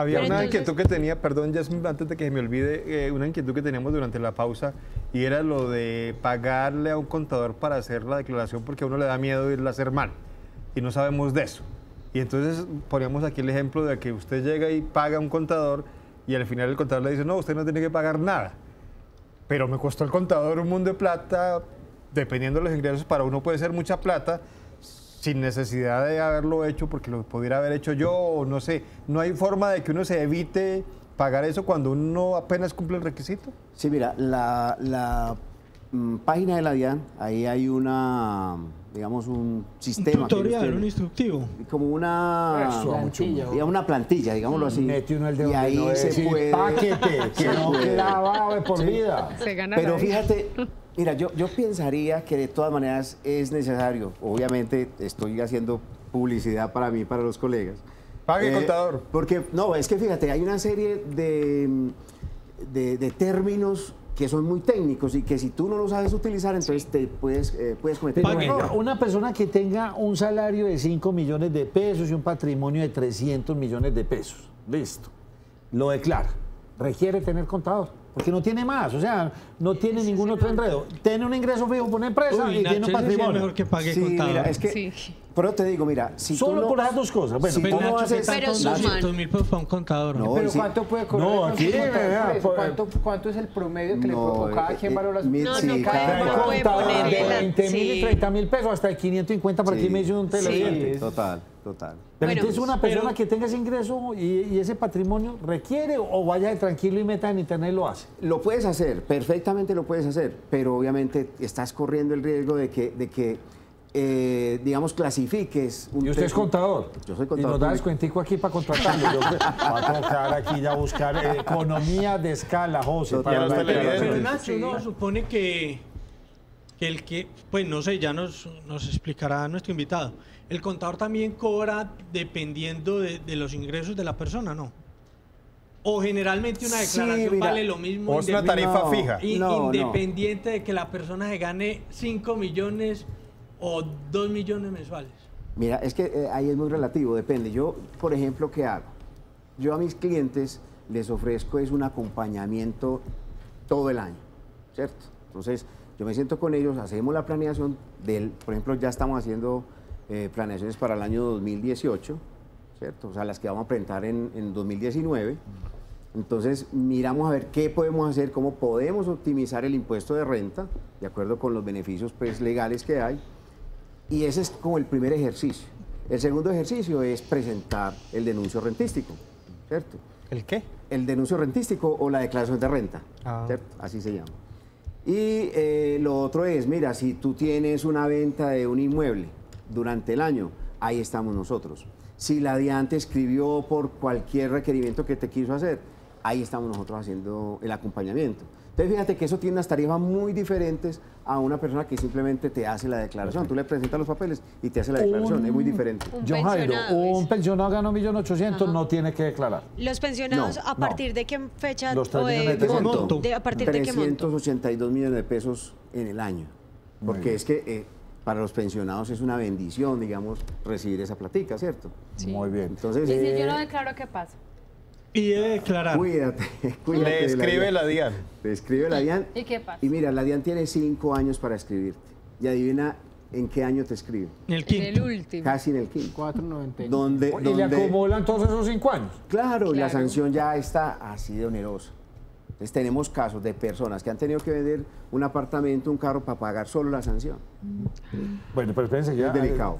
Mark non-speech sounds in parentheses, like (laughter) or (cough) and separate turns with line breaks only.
Había
Pero
una
entonces-
inquietud que tenía, perdón, ya antes de que se me olvide, eh, una inquietud que teníamos durante la pausa y era lo de pagarle a un contador para hacer la declaración porque a uno le da miedo irla a hacer mal y no sabemos de eso. Y entonces poníamos aquí el ejemplo de que usted llega y paga a un contador y al final el contador le dice, no, usted no tiene que pagar nada. Pero me costó el contador un mundo de plata, dependiendo de los ingresos, para uno puede ser mucha plata sin necesidad de haberlo hecho porque lo pudiera haber hecho yo o no sé. No hay forma de que uno se evite pagar eso cuando uno apenas cumple el requisito.
Sí, mira, la, la, mm, página de la DIAN, ahí hay una, digamos, un
Un
sistema. que
tutorial,
usted-
un instructivo.
como una
Eso,
plantilla,
mucho.
digamos, una plantilla, digámoslo así.
Mete uno el dedo
y ahí
no
se puede.
paquete, que
se
no
puede.
queda por vida.
Se gana
Pero
la vida.
fíjate, mira, yo, yo pensaría que de todas maneras es necesario. Obviamente estoy haciendo publicidad para mí, para los colegas.
Pague, contador.
Porque, no, es que fíjate, hay una serie de, de, de términos que son muy técnicos y que si tú no los sabes utilizar, entonces te puedes, eh, puedes cometer
Pero
un error.
una persona que tenga un salario de 5 millones de pesos y un patrimonio de 300 millones de pesos, listo, lo declara. Requiere tener contador, porque no tiene más, o sea, no tiene ningún otro enredo. Tiene un ingreso fijo por una empresa
Uy,
y
Nacho,
tiene un
sí es
patrimonio.
mejor que pague
Sí,
contador.
mira, es que,
Sí.
pero te digo, mira, si tú
Solo
no-
por esas dos cosas. Bueno,
si
Pero
tú no
Nacho, ¿qué
haces-
Pero
con
suman.
200 mil pesos para un contador?
No,
Pero
sí.
¿cuánto puede cobrar?
No, aquí, vea, por-
¿Cuánto, ¿Cuánto es el promedio que le
No,
puede cada
eh,
quien
eh,
valora las
mi-
No,
sí,
no, puede
contador
ponerle
de
la-
20 mil y
sí.
30 mil pesos hasta de 550 por aquí me hizo un televidente.
Sí.
Total, total.
Pero
Bueno,
entonces una persona
pero-
que tenga ese ingreso y, y ese patrimonio requiere o vaya de tranquilo y meta en internet y lo hace.
Lo puedes hacer, perfectamente lo puedes hacer, pero obviamente estás corriendo el riesgo de que, de que eh, digamos, clasifiques. Un
Y usted es contador.
Yo soy
Y
contador.
nos da descuentico aquí para contratarlo. Yo (laughs) va a tocar aquí ya buscar eh, economía de escala, José. Para
los
la
televidentes.
Nacho, no, supone que, que el que, pues no sé, ya nos, nos explicará nuestro invitado. El contador también cobra dependiendo de, de los ingresos de la persona, ¿no? O generalmente una
Sí,
declaración
mira.
vale lo mismo
O es una tarifa
No.
fija.
y-
No, no.
independiente de que la persona se gane 5 millones o 2 millones mensuales.
Mira, es que eh, ahí es muy relativo, depende. Yo, por ejemplo, ¿qué hago? Yo a mis clientes les ofrezco es un acompañamiento todo el año, ¿cierto? Entonces, yo me siento con ellos, hacemos la planeación del, por ejemplo, ya estamos haciendo eh, planeaciones para el año 2018, ¿cierto? O sea, las que vamos a presentar en, en 2019. Entonces, miramos a ver qué podemos hacer, cómo podemos optimizar el impuesto de renta, de acuerdo con los beneficios pues, legales que hay. Y ese es como el primer ejercicio. El segundo ejercicio es presentar el denuncio rentístico, ¿cierto?
¿El qué?
El denuncio rentístico o la declaración de renta,
Ah.
¿cierto? Así se llama. Y eh, lo otro es, mira, si tú tienes una venta de un inmueble durante el año, ahí estamos nosotros. Si la DIAN te escribió por cualquier requerimiento que te quiso hacer, ahí estamos nosotros haciendo el acompañamiento. Entonces fíjate que eso tiene unas tarifas muy diferentes a una persona que simplemente te hace la declaración. Tú le presentas los papeles y te hace la declaración, es muy diferente.
Un
John Jairo,
pensionado,
un
es.
pensionado gana 1.800.000,
Ajá.
no tiene que declarar.
Los pensionados,
No,
¿a partir de qué fecha?
Los
de-
¿Qué monto?
de- ¿A partir de qué monto?
382 millones de pesos en el año. Porque es que eh, para los pensionados es una bendición, digamos, recibir esa platica, ¿cierto?
Muy bien.
Entonces,
Y si yo
eh,
no declaro, ¿qué pasa?
Y debe declarar.
cuídate, (laughs) cuídate.
Le escribe
DIAN.
la DIAN.
Te escribe la DIAN.
¿Y qué pasa?
Y mira, la DIAN tiene cinco años para escribirte. Y adivina en qué año te escribe.
En el
En el
quinto.
último.
Casi en el quinto.
4.90.
Donde,
Y le acumulan todos esos cinco años.
Claro, y la
Claro.
sanción ya está así de onerosa. Entonces tenemos casos de personas que han tenido que vender un apartamento, un carro para pagar solo la sanción.
Bueno, pero espérense ya.
Es delicado.